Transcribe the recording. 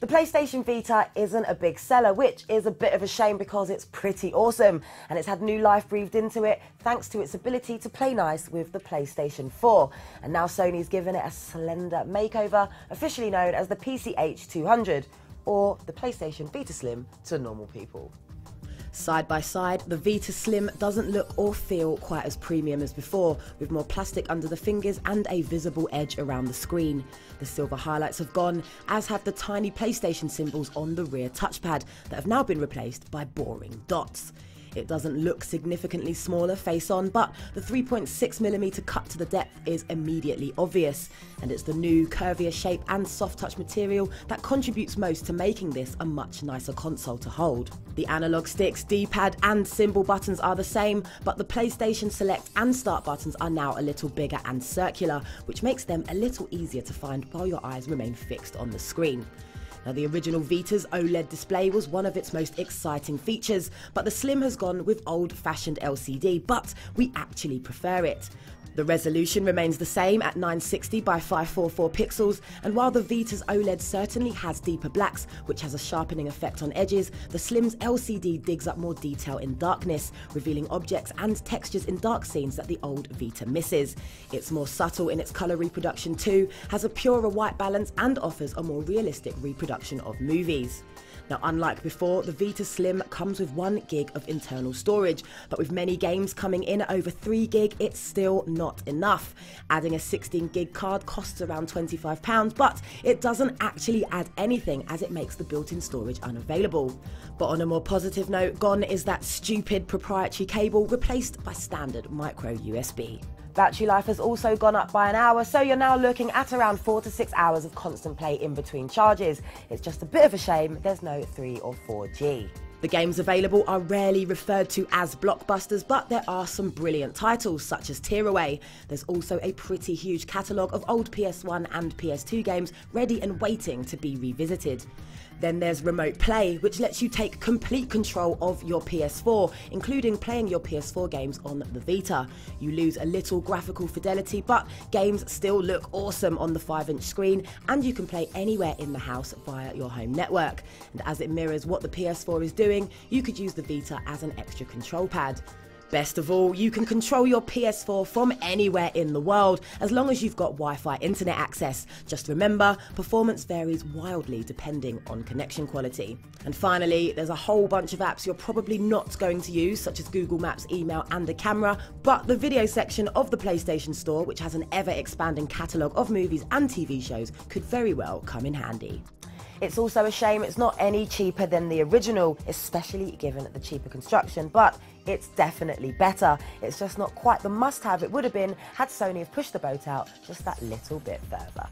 The PlayStation Vita isn't a big seller, which is a bit of a shame because it's pretty awesome and it's had new life breathed into it thanks to its ability to play nice with the PlayStation 4. And now Sony's given it a slender makeover, officially known as the PCH 200 or the PlayStation Vita Slim to normal people. Side by side, the Vita Slim doesn't look or feel quite as premium as before, with more plastic under the fingers and a visible edge around the screen. The silver highlights have gone, as have the tiny PlayStation symbols on the rear touchpad that have now been replaced by boring dots. It doesn't look significantly smaller face on, but the 3.6mm cut to the depth is immediately obvious, and it's the new curvier shape and soft touch material that contributes most to making this a much nicer console to hold. The analog sticks, D-pad and symbol buttons are the same, but the PlayStation Select and Start buttons are now a little bigger and circular, which makes them a little easier to find while your eyes remain fixed on the screen. Now, the original Vita's OLED display was one of its most exciting features, but the Slim has gone with old fashioned LCD, but we actually prefer it. The resolution remains the same at 960 by 544 pixels, and while the Vita's OLED certainly has deeper blacks, which has a sharpening effect on edges, the Slim's LCD digs up more detail in darkness, revealing objects and textures in dark scenes that the old Vita misses. It's more subtle in its colour reproduction too, has a purer white balance, and offers a more realistic reproduction of movies. Now, unlike before, the Vita Slim comes with 1 gig of internal storage, but with many games coming in at over 3 gig, it's still not enough. Adding a 16 gig card costs around £25, but it doesn't actually add anything as it makes the built in storage unavailable. But on a more positive note, gone is that stupid proprietary cable replaced by standard micro USB. Battery life has also gone up by an hour, so you're now looking at around four to six hours of constant play in between charges. It's just a bit of a shame there's no 3 or 4G. The games available are rarely referred to as blockbusters, but there are some brilliant titles, such as Tearaway. There's also a pretty huge catalogue of old PS1 and PS2 games ready and waiting to be revisited. Then there's Remote Play, which lets you take complete control of your PS4, including playing your PS4 games on the Vita. You lose a little graphical fidelity, but games still look awesome on the 5 inch screen, and you can play anywhere in the house via your home network. And as it mirrors what the PS4 is doing, you could use the Vita as an extra control pad. Best of all, you can control your PS4 from anywhere in the world as long as you've got Wi Fi internet access. Just remember, performance varies wildly depending on connection quality. And finally, there's a whole bunch of apps you're probably not going to use, such as Google Maps, email, and a camera, but the video section of the PlayStation Store, which has an ever expanding catalogue of movies and TV shows, could very well come in handy. It's also a shame it's not any cheaper than the original, especially given the cheaper construction, but it's definitely better. It's just not quite the must have it would have been had Sony have pushed the boat out just that little bit further.